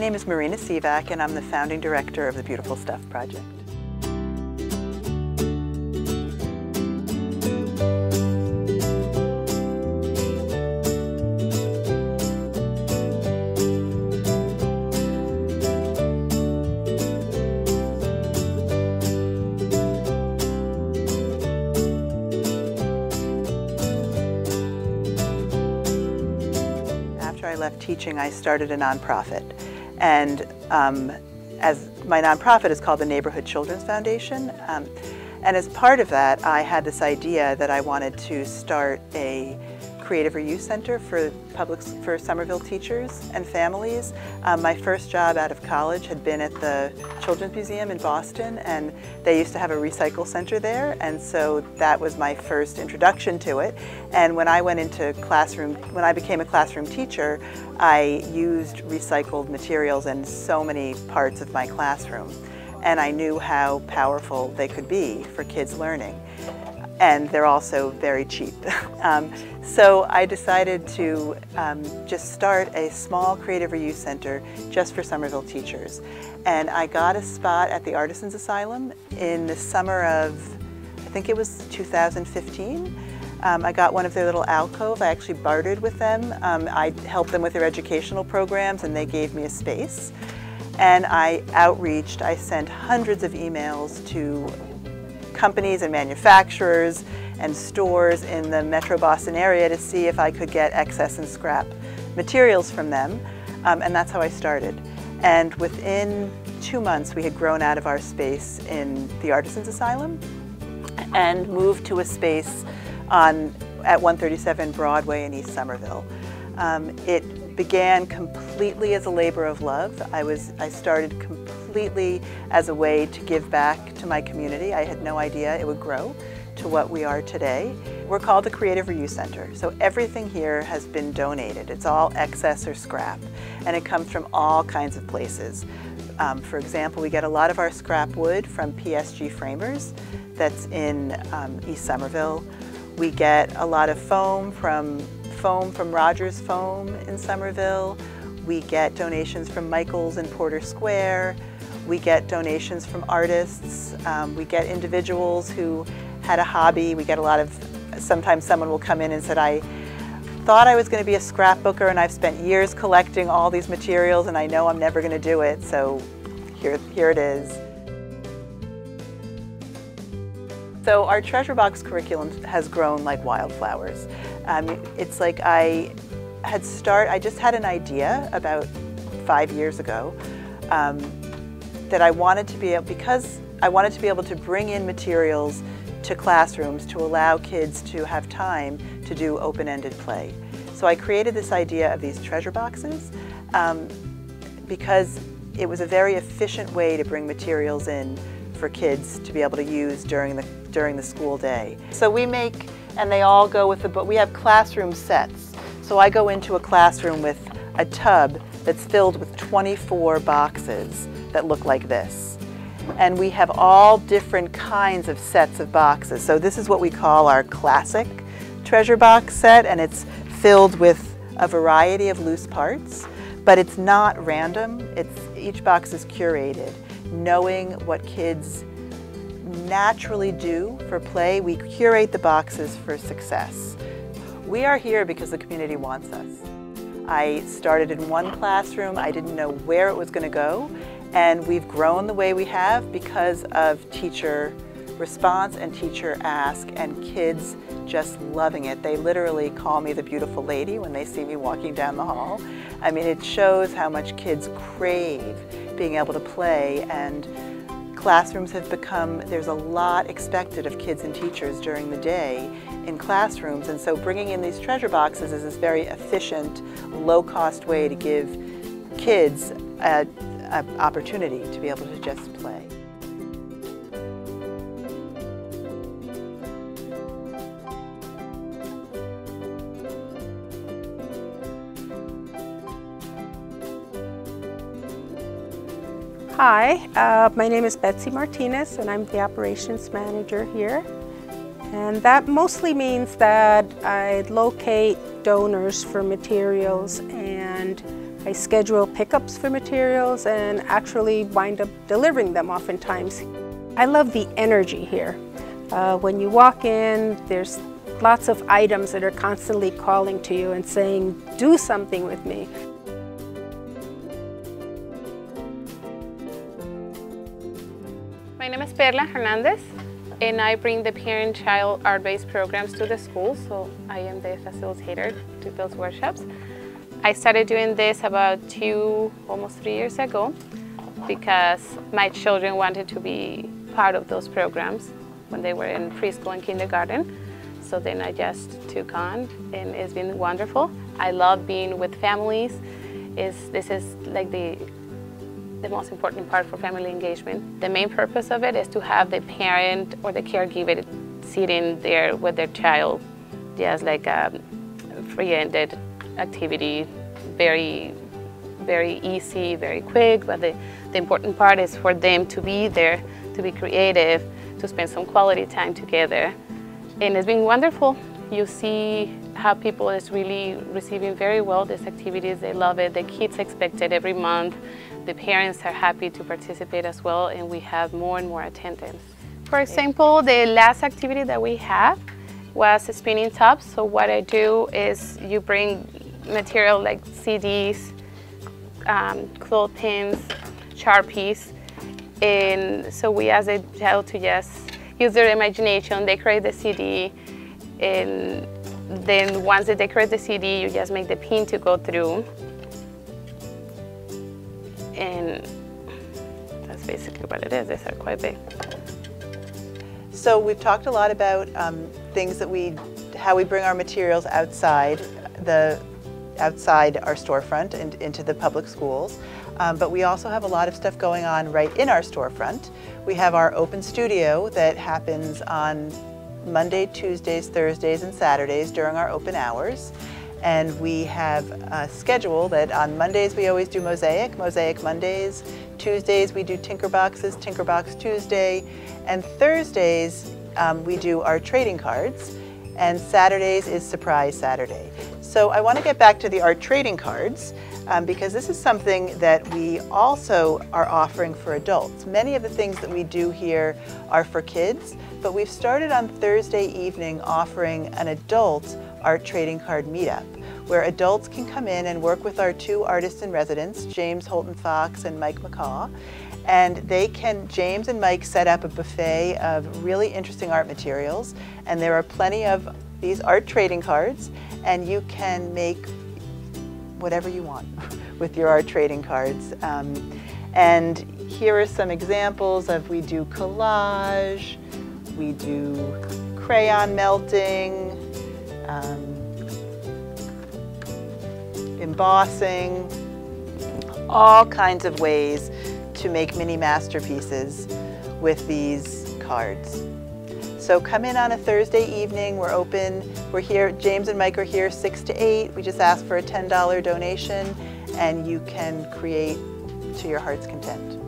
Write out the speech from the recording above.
name is Marina Sivak and I'm the founding director of the Beautiful Stuff Project. After I left teaching, I started a nonprofit. And um, as my nonprofit is called the Neighborhood Children's Foundation. Um, and as part of that, I had this idea that I wanted to start a Creative Reuse Center for public for Somerville teachers and families. Um, my first job out of college had been at the Children's Museum in Boston and they used to have a recycle center there and so that was my first introduction to it. And when I went into classroom, when I became a classroom teacher, I used recycled materials in so many parts of my classroom and I knew how powerful they could be for kids learning and they're also very cheap. um, so I decided to um, just start a small creative reuse center just for Somerville teachers. And I got a spot at the Artisans Asylum in the summer of, I think it was 2015. Um, I got one of their little alcove. I actually bartered with them. Um, I helped them with their educational programs and they gave me a space. And I outreached, I sent hundreds of emails to companies and manufacturers and stores in the Metro Boston area to see if I could get excess and scrap materials from them. Um, and that's how I started. And within two months, we had grown out of our space in the Artisans Asylum and moved to a space on at 137 Broadway in East Somerville. Um, it began completely as a labor of love. I was I started completely as a way to give back to my community. I had no idea it would grow to what we are today. We're called the Creative Reuse Center, so everything here has been donated. It's all excess or scrap, and it comes from all kinds of places. Um, for example, we get a lot of our scrap wood from PSG Framers that's in um, East Somerville. We get a lot of foam from foam from Rogers Foam in Somerville. We get donations from Michaels in Porter Square. We get donations from artists. Um, we get individuals who had a hobby. We get a lot of, sometimes someone will come in and said, I thought I was going to be a scrapbooker and I've spent years collecting all these materials and I know I'm never going to do it, so here, here it is. So our treasure box curriculum has grown like wildflowers. Um, it's like I had start, I just had an idea about five years ago um, that I wanted to be able, because I wanted to be able to bring in materials to classrooms to allow kids to have time to do open-ended play. So I created this idea of these treasure boxes um, because it was a very efficient way to bring materials in for kids to be able to use during the, during the school day. So we make, and they all go with the book, we have classroom sets. So I go into a classroom with a tub that's filled with 24 boxes that look like this. And we have all different kinds of sets of boxes. So this is what we call our classic treasure box set, and it's filled with a variety of loose parts, but it's not random. It's, each box is curated. Knowing what kids naturally do for play, we curate the boxes for success. We are here because the community wants us. I started in one classroom, I didn't know where it was going to go, and we've grown the way we have because of teacher response and teacher ask and kids just loving it. They literally call me the beautiful lady when they see me walking down the hall. I mean, it shows how much kids crave being able to play and classrooms have become, there's a lot expected of kids and teachers during the day in classrooms and so bringing in these treasure boxes is this very efficient, low-cost way to give kids a an opportunity to be able to just play. Hi, uh, my name is Betsy Martinez and I'm the operations manager here. And that mostly means that I locate donors for materials and I schedule pickups for materials and actually wind up delivering them oftentimes. I love the energy here. Uh, when you walk in, there's lots of items that are constantly calling to you and saying, do something with me. My name is Perla Hernandez and I bring the parent-child art-based programs to the school, so I am the facilitator to those workshops. I started doing this about two, almost three years ago because my children wanted to be part of those programs when they were in preschool and kindergarten. So then I just took on and it's been wonderful. I love being with families. Is this is like the the most important part for family engagement. The main purpose of it is to have the parent or the caregiver sitting there with their child, just like a free-ended activity, very, very easy, very quick, but the, the important part is for them to be there, to be creative, to spend some quality time together. And it's been wonderful. You see how people is really receiving very well these activities. They love it. The kids expect it every month. The parents are happy to participate as well, and we have more and more attendance. For example, the last activity that we have was spinning tops. So what I do is you bring material like CDs, um, clothespins, Sharpies, and so we ask the child to just use their imagination, decorate the CD, and then once they decorate the CD, you just make the pin to go through. And that's basically what it is. These are quite big. So we've talked a lot about um, things that we, how we bring our materials outside the, outside our storefront and into the public schools. Um, but we also have a lot of stuff going on right in our storefront. We have our open studio that happens on Monday, Tuesdays, Thursdays, and Saturdays during our open hours. And we have a schedule that on Mondays we always do Mosaic, Mosaic Mondays. Tuesdays we do Tinkerboxes, Tinkerbox Tuesday. And Thursdays um, we do our trading cards. And Saturdays is Surprise Saturday. So I want to get back to the art trading cards um, because this is something that we also are offering for adults. Many of the things that we do here are for kids, but we've started on Thursday evening offering an adult art trading card meetup where adults can come in and work with our two artists in residence, James Holton Fox and Mike McCaw. And they can, James and Mike set up a buffet of really interesting art materials. And there are plenty of these art trading cards and you can make whatever you want with your art trading cards. Um, and here are some examples of we do collage, we do crayon melting, um, embossing, all kinds of ways to make mini masterpieces with these cards. So come in on a Thursday evening. We're open. We're here. James and Mike are here 6 to 8. We just ask for a $10 donation and you can create to your heart's content.